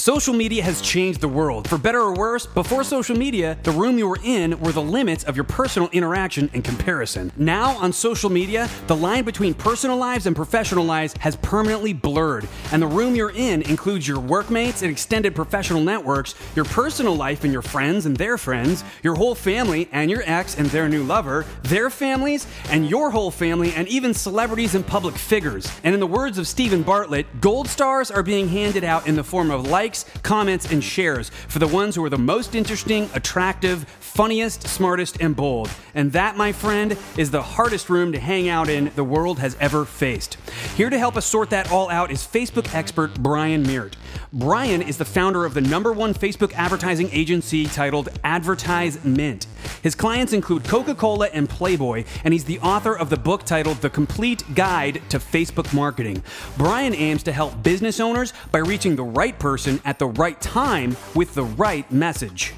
Social media has changed the world. For better or worse, before social media, the room you were in were the limits of your personal interaction and comparison. Now, on social media, the line between personal lives and professional lives has permanently blurred, and the room you're in includes your workmates and extended professional networks, your personal life and your friends and their friends, your whole family and your ex and their new lover, their families and your whole family, and even celebrities and public figures. And in the words of Steven Bartlett, gold stars are being handed out in the form of likes, comments, and shares for the ones who are the most interesting, attractive, funniest, smartest, and bold. And that, my friend, is the hardest room to hang out in the world has ever faced. Here to help us sort that all out is Facebook expert Brian Meert. Brian is the founder of the number one Facebook advertising agency titled AdvertiseMint. His clients include Coca Cola and Playboy, and he's the author of the book titled The Complete Guide to Facebook Marketing. Brian aims to help business owners by reaching the right person at the right time with the right message.